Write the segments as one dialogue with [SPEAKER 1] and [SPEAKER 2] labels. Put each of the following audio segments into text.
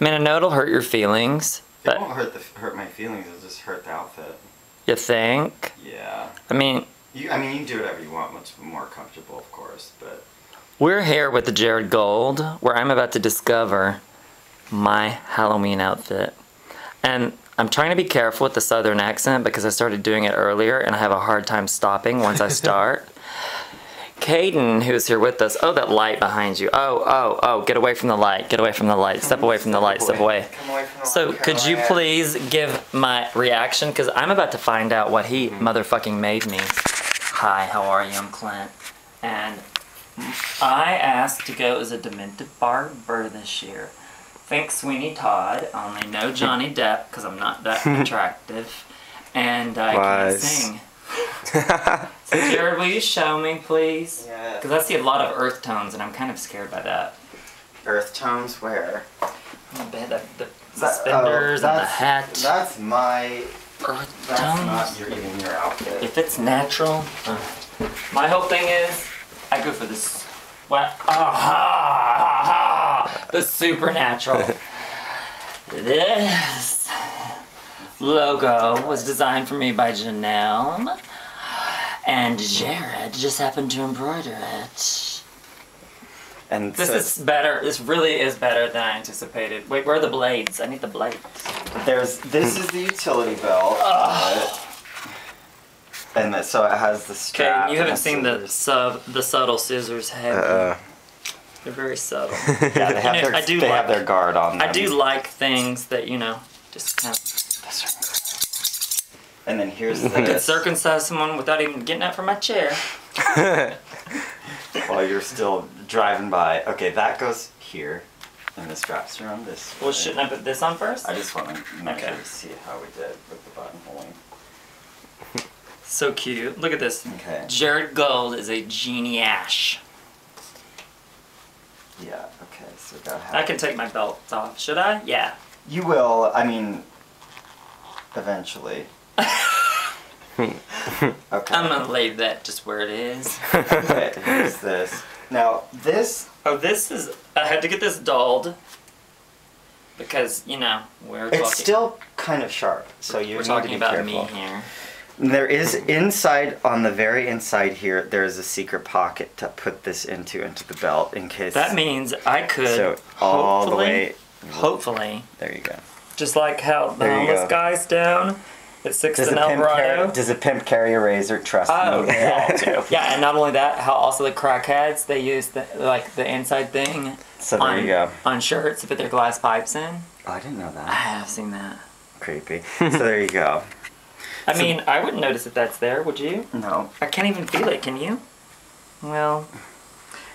[SPEAKER 1] I mean, I know it'll hurt your feelings,
[SPEAKER 2] It won't hurt the hurt my feelings. It'll just hurt the outfit.
[SPEAKER 1] you think?
[SPEAKER 2] Yeah.
[SPEAKER 1] I mean,
[SPEAKER 2] You, I mean, you can do whatever you want. Much more comfortable, of course. But
[SPEAKER 1] we're here with the Jared Gold, where I'm about to discover my Halloween outfit. And I'm trying to be careful with the southern accent because I started doing it earlier and I have a hard time stopping once I start. Kaiden, who's here with us. Oh, that light behind you. Oh, oh, oh, get away from the light. Get away from the light. Step away from the light. Step away.
[SPEAKER 2] Come away from the
[SPEAKER 1] So, could you please give my reaction? Because I'm about to find out what he mm-hmm. motherfucking made me. Hi, how are you? I'm Clint. And I asked to go as a demented barber this year. Thanks, Sweeney Todd, only no Johnny Depp because I'm not that attractive. And I can't sing. Jared, will you show me, please?
[SPEAKER 2] Yeah.
[SPEAKER 1] Because I see a lot of earth tones and I'm kind of scared by that.
[SPEAKER 2] Earth tones where?
[SPEAKER 1] The, the
[SPEAKER 2] That- oh,
[SPEAKER 1] suspenders and the
[SPEAKER 2] that's-
[SPEAKER 1] hat.
[SPEAKER 2] That's my.
[SPEAKER 1] earth
[SPEAKER 2] That's
[SPEAKER 1] tones.
[SPEAKER 2] not your even your outfit.
[SPEAKER 1] If it's natural, uh, my whole thing is I go for this. What? Aha! The supernatural. this logo was designed for me by Janelle, and Jared just happened to embroider it.
[SPEAKER 2] And
[SPEAKER 1] This
[SPEAKER 2] so
[SPEAKER 1] is better. This really is better than I anticipated. Wait, where are the blades? I need the blades.
[SPEAKER 2] there's this is the utility belt. And that, so it has the strap.
[SPEAKER 1] Okay,
[SPEAKER 2] you
[SPEAKER 1] haven't
[SPEAKER 2] the
[SPEAKER 1] seen the sub the subtle scissors heavy.
[SPEAKER 3] Uh,
[SPEAKER 1] They're very subtle.
[SPEAKER 2] Yeah, they have
[SPEAKER 1] You know,
[SPEAKER 2] their
[SPEAKER 1] I do
[SPEAKER 2] they
[SPEAKER 1] like-
[SPEAKER 2] have their guard on. Them.
[SPEAKER 1] I do like things that you know just kind of
[SPEAKER 2] And then here's
[SPEAKER 1] could
[SPEAKER 2] this.
[SPEAKER 1] circumcise someone without even getting up from my chair.
[SPEAKER 2] while you're still driving by. Okay, that goes here, and this wraps around this.
[SPEAKER 1] Well,
[SPEAKER 2] way.
[SPEAKER 1] shouldn't I put this on first?
[SPEAKER 2] I just want to make
[SPEAKER 1] Okay.
[SPEAKER 2] sure you see how we did with the buttonholing.
[SPEAKER 1] So cute. Look at this.
[SPEAKER 2] Okay.
[SPEAKER 1] Jared Gold is a genius.
[SPEAKER 2] Yeah. Okay. So go gotta.
[SPEAKER 1] I can take my belt off. Should I? Yeah.
[SPEAKER 2] You will. I mean, eventually. Okay.
[SPEAKER 1] I'm gonna leave that just where it is.
[SPEAKER 2] okay. Here's this. Now this.
[SPEAKER 1] Oh, this is. I had to get this dulled because you know we're talking.
[SPEAKER 2] It's still kind of sharp, so you need
[SPEAKER 1] talking
[SPEAKER 2] to be
[SPEAKER 1] about
[SPEAKER 2] careful.
[SPEAKER 1] me here.
[SPEAKER 2] There is inside on the very inside here. There is a secret pocket to put this into into the belt in case.
[SPEAKER 1] That means I could
[SPEAKER 2] so all the way.
[SPEAKER 1] Hopefully,
[SPEAKER 2] There you go.
[SPEAKER 1] just like how the homeless guy's down at Sixth
[SPEAKER 2] Does
[SPEAKER 1] and
[SPEAKER 2] a, pimp carry, does a pimp carry a razor? Trust
[SPEAKER 1] Oh,
[SPEAKER 2] me.
[SPEAKER 1] yeah. yeah, and not only that, how also the crackheads they use the like the inside thing
[SPEAKER 2] So there
[SPEAKER 1] on
[SPEAKER 2] you go.
[SPEAKER 1] on shirts to put their glass pipes in.
[SPEAKER 2] Oh, I didn't know that.
[SPEAKER 1] I have seen that.
[SPEAKER 2] Creepy. so there you go.
[SPEAKER 1] I
[SPEAKER 2] So-
[SPEAKER 1] mean, I wouldn't notice if that's there, would you?
[SPEAKER 2] No.
[SPEAKER 1] I can't even feel it. Can you? Well,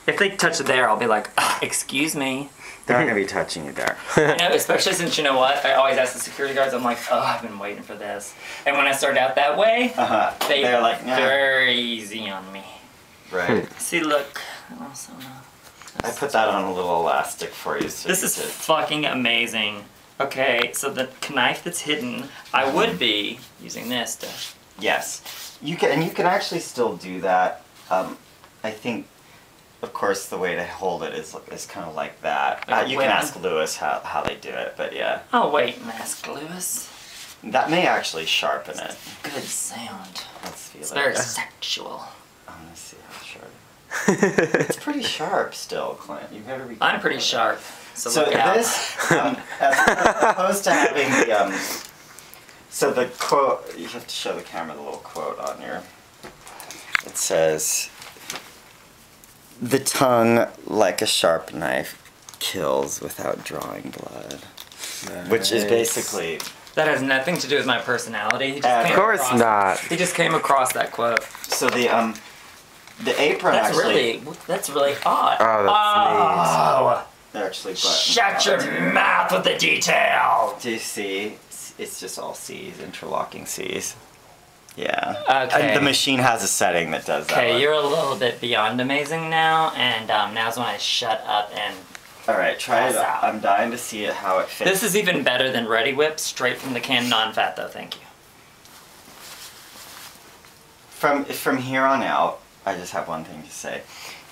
[SPEAKER 1] if they touch it there, I'll be like, "Ah, "Excuse me."
[SPEAKER 2] They're not gonna be touching you there.
[SPEAKER 1] You know, especially since you know what, I always ask the security guards. I'm like, "Oh, I've been waiting for this." And when I start out that way,
[SPEAKER 2] Uh-huh.
[SPEAKER 1] they
[SPEAKER 2] They're like, nah.
[SPEAKER 1] very easy on me.
[SPEAKER 2] Right.
[SPEAKER 1] See, look. Also, no.
[SPEAKER 2] I put that on a little elastic for you. So
[SPEAKER 1] This
[SPEAKER 2] you
[SPEAKER 1] is
[SPEAKER 2] could-
[SPEAKER 1] fucking amazing. Okay, so the knife that's hidden, I would be using this to.
[SPEAKER 2] Yes. You can, and you can actually still do that. Um, I think, of course, the way to hold it is is kind of like that.
[SPEAKER 1] Like
[SPEAKER 2] Uh, you can ask Lewis how, how they do it, but yeah,
[SPEAKER 1] Oh wait, and ask Lewis.
[SPEAKER 2] that may actually sharpen it.
[SPEAKER 1] Good sound.
[SPEAKER 2] Let's feel
[SPEAKER 1] It's
[SPEAKER 2] it.
[SPEAKER 1] very sexual.
[SPEAKER 2] I'm gonna see how sharp. It's pretty sharp still, Clint. You better be.
[SPEAKER 1] I'm pretty sharp, so,
[SPEAKER 2] So
[SPEAKER 1] look out.
[SPEAKER 2] this, um, as opposed to having the um, so the quote, you have to show the camera the little quote on your. It says, "The tongue, like a sharp knife, kills without drawing blood," which is basically
[SPEAKER 1] That has nothing to do with my personality. He just
[SPEAKER 2] Uh,
[SPEAKER 1] came
[SPEAKER 3] Of course
[SPEAKER 1] across-
[SPEAKER 3] not.
[SPEAKER 1] He just came across that quote.
[SPEAKER 2] so the um, the apron
[SPEAKER 1] That's
[SPEAKER 2] actually
[SPEAKER 1] really, that's really odd.
[SPEAKER 3] Oh, that's
[SPEAKER 1] oh,
[SPEAKER 2] they're actually
[SPEAKER 1] shut your mouth with the detail.
[SPEAKER 2] Do you see? It's- It's just all C's, interlocking C's. Yeah.
[SPEAKER 1] Okay.
[SPEAKER 2] And the machine has a setting that does that.
[SPEAKER 1] Okay, you're a little bit beyond amazing now, and um, now's when I shut up and.
[SPEAKER 2] All right, try it.
[SPEAKER 1] Out.
[SPEAKER 2] I'm dying to see it how it fits.
[SPEAKER 1] This is even better than Reddi-wip, straight from the can, non-fat though. Thank you.
[SPEAKER 2] from from here on out. I just have one thing to say.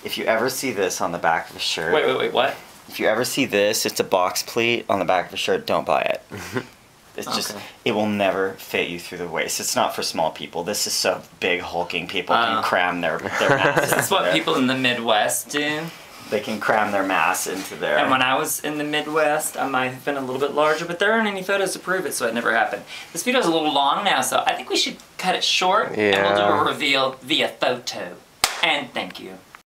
[SPEAKER 2] If you ever see this on the back of a shirt,
[SPEAKER 1] Wait, wait, wait. What?
[SPEAKER 2] If you ever see this, it's a box pleat on the back of a shirt. Don't buy it. It's just it will never fit you through the waist. It's not for small people. This is so big hulking people
[SPEAKER 1] Oh.
[SPEAKER 2] can uh. cram their their mass.
[SPEAKER 1] This is what people in the Midwest do.
[SPEAKER 2] they can cram their mass into there.
[SPEAKER 1] And when I was in the Midwest, I might have been a little bit larger, but there aren't any photos to prove it, so it never happened. This video is a little long now, so I think we should cut it short and we'll do a reveal via photo. And thank you.